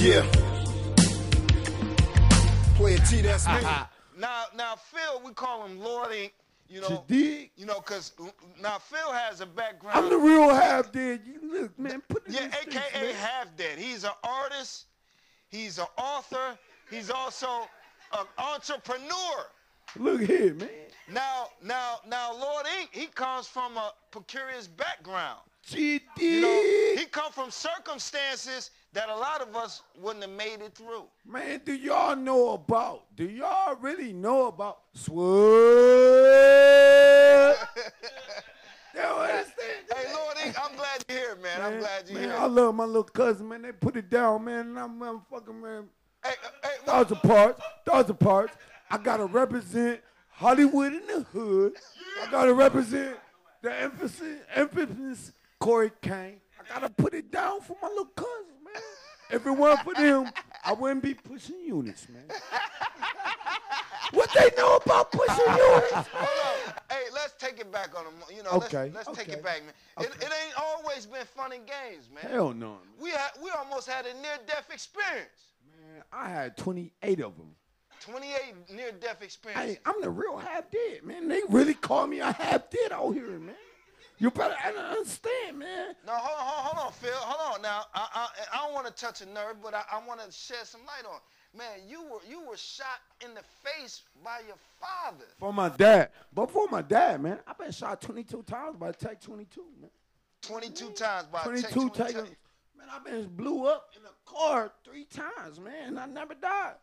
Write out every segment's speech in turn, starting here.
Yeah. Play a T, that's me. Now, now, Phil, we call him Lord Ink. You know, You dig? you know, cause now Phil has a background. I'm the real half dead. You look, man. Put it yeah, in AKA man. half dead. He's an artist. He's an author. He's also an entrepreneur. Look here, man. Now, now, now, Lord Ink, he comes from a precarious background. You? You know, he come from circumstances that a lot of us wouldn't have made it through. Man, do y'all know about? Do y'all really know about Swerve? don't understand. Hey, Lord Ink, I'm glad you're here, man. I'm glad you're man, here. I love my little cousin, man. They put it down, man. And I'm motherfucking, man. Hey, uh, hey, Thousand parts, thousand parts. I gotta represent Hollywood in the hood. I gotta represent the emphasis, emphasis Corey Kane. I gotta put it down for my little cousin, man. If it weren't for them, I wouldn't be pushing units, man. what they know about pushing units? Hey, let's take it back on them. You know, Okay, let's, let's take it back, man. It, it ain't always been fun and games, man. Hell no, man. We had, we almost had a near-death experience. Man, I had 28 of them. 28 near-death experience. Hey. I'm the real half dead, man. They really call me a half dead out here, man. You better understand, man. No, hold on, hold on, hold on, Phil. Hold on. Now, I, I, I don't want to touch a nerve, but I, I want to shed some light on. Man, you were you were shot in the face by your father. For my dad. But for my dad, man, I've been shot 22 times by Tec 22, man. 22 times by 22 Tec 22. Tec. Man, I've been blew up in a car three times, man, and I never died.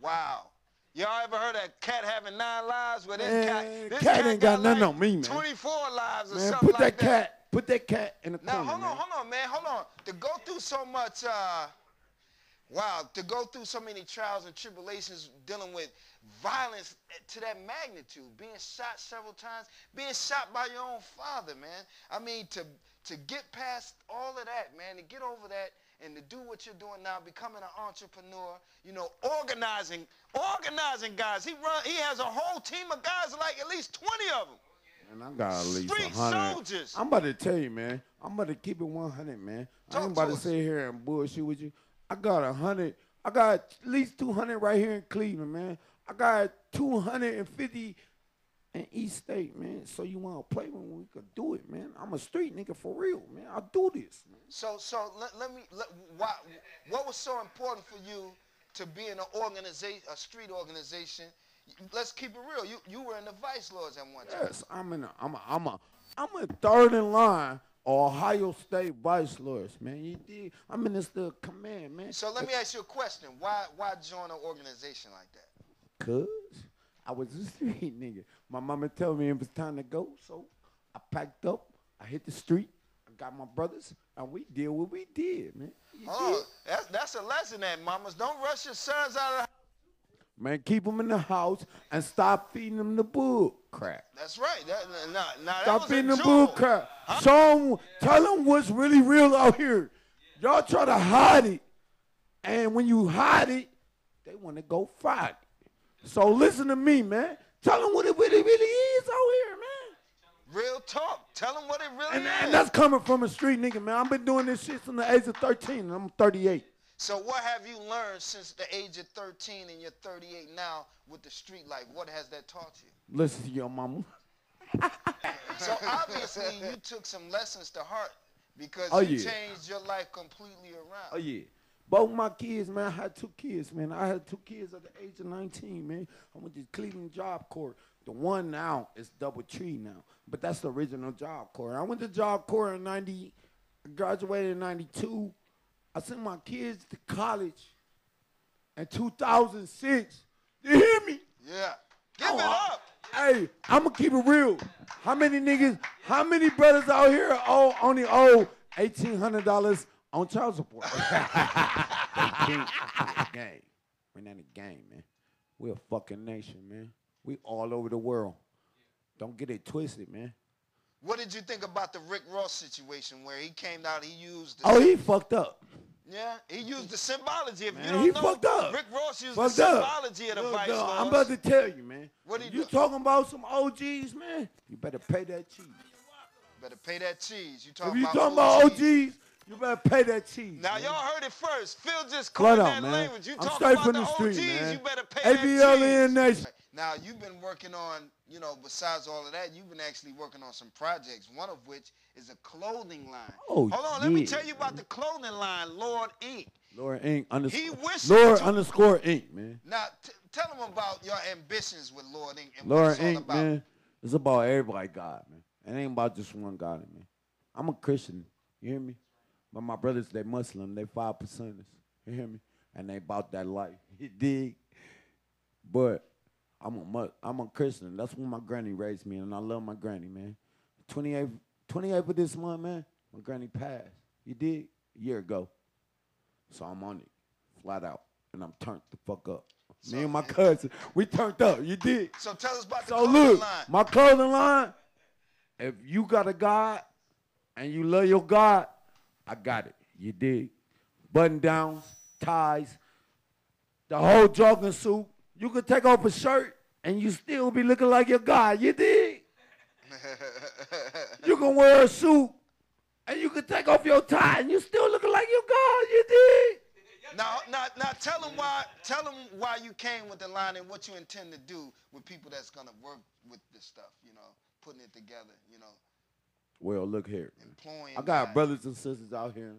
Wow. Y'all ever heard of a cat having nine lives? Well, this Man, cat, this cat ain't got nothing like on me, man. 24 lives or Man, something put like that cat, put that cat in the Now, corner, hold man. on, hold on, man. Hold on. To go through so much, uh, wow, to go through so many trials and tribulations dealing with violence to that magnitude, being shot several times, being shot by your own father, man. I mean, to to get past all of that, man, to get over that and to do what you're doing now, becoming an entrepreneur, you know, organizing, organizing guys. He run, he has a whole team of guys, like at least 20 of them. And I got at least Street 100. soldiers. I'm about to tell you, man. I'm about to keep it 100, man. I Talk ain't about to to sit here and bullshit with you. I got 100. I got at least 200 right here in Cleveland, man. I got 250 in East State, man. So you want to play when we could do it, man. I'm a street nigga for real, man. I do this, man. So, so let, let me. Let, why, what was so important for you to be in an organization, a street organization? Let's keep it real. You you were in the Vice Lords at one time. Yes, I'm in a, I'm a, I'm a, I'm a third in line. Ohio State Vice Lords, man. You dig? I'm in this little command, man. So let me ask you a question. Why why join an organization like that? Cause I was a street nigga. My mama told me it was time to go, so I packed up. I hit the street. I got my brothers, and we did what we did, man. You Oh, that's that's a lesson, that mamas. Don't rush your sons out of the house. Man, keep them in the house and stop feeding them the bull crap. That's right. That, nah, nah, Stop feeding the bull crap. Show 'em- tell them what's really real out here. Y'all try to hide it, and when you hide it, they want to go fight. So listen to me, man. Tell them what it really, really is out here, man. Real talk. Tell them what it really And, is. and that's coming from a street nigga, man. I've been doing this shit since the age of 13, and I'm 38. so what have you learned since the age of 13 and you're 38 now with the street life? What has that taught you? Listen to your mama. So obviously you took some lessons to heart because Oh, you yeah. changed your life completely around. Oh yeah. Both my kids, man, I had two kids, man. I had two kids at the age of 19, man. I went to Cleveland Job Corps. The one now is Double Tree now, but that's the original Job Corps. I went to Job Corps in 90, I graduated in 92. I sent my kids to college in 2006. You hear me? Yeah. Give Oh, it I- up. Hey, I'm gonna keep it real. How many niggas, how many brothers out here owe, only owe $1,800 on child support? they think it's a game. We're not a game, man. We're a fucking nation, man. We all over the world. Don't get it twisted, man. What did you think about the Rick Ross situation where he came out, he used the Oh, he fucked up. Yeah, he used the symbology. If you Man, don't he know, fucked up. Rick Ross used Fucked the up. symbology of the Look, vice dog, lords. I'm about to tell you, man. What he If you do? talking about some OGs, man, you better pay that cheese. Better pay that cheese. You If you about talking about OGs. OGs, You better pay that cheese. Now man. y'all heard it first. Phil just Cut coined out, that man. language. You I'm talk straight about from the, the street, OGs, man. you better pay ABLN that cheese. Nation. Now you've been working on, you know, besides all of that, you've been actually working on some projects. One of which is a clothing line. Oh, Hold on, let me tell you about the clothing line, Lord Ink. Lord Ink. underscore. wishes Laura to- underscore Ink. Man. Now t- tell them about your ambitions with Lord Ink. and Laura what it's all Ink. about. Man. It's about everybody God, man. It ain't about just one God, man. I'm a Christian. You hear me? But my brothers, they Muslim. They five percenters. You hear me? And they about that life. You dig? But I'm a I'm a Christian. That's when my granny raised me, and I love my granny, man. 28, 28 of this month, man. My granny passed. You dig? A year ago. So I'm on it, flat out, and I'm turned the fuck up. me and my cousin, we turned up. You dig? So tell us about the So clothing look, line. my clothing line. If you got a God and you love your God, I got it. You dig? Button downs, ties, the whole jogging suit. You could take off a shirt and you still be looking like your God. You dig? you can wear a suit and you can take off your tie and you still looking like your God. You dig? Now, now, now, tell them why. Tell them why you came with the line and what you intend to do with people that's gonna work with this stuff. You know, putting it together. You know, Well, look here. employing. I got guys. brothers and sisters out here.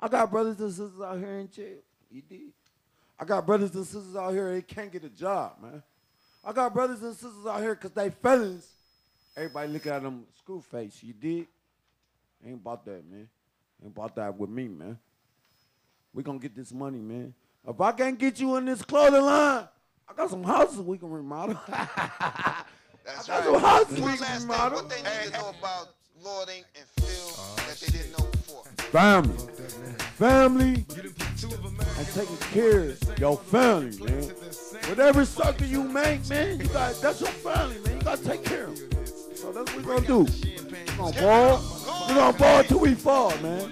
I got brothers and sisters out here in jail. You did. I got brothers and sisters out here they can't get a job, man. I got brothers and sisters out here because they felons. Everybody look at them school face. You did. Ain't about that, man. Ain't about that with me, man. We gonna get this money, man. If I can't get you in this clothing line, I got some houses we can remodel. That's I got right. some houses we can thing, remodel. what they need to know about Lord Ink. and Phil that they didn't know before. family. Family and taking care of your family, man. Whatever sucker you make, man, you got that's your family, man. You gotta take care of them. So that's what we're gonna do. We gonna ball. We gonna ball till we fall, man.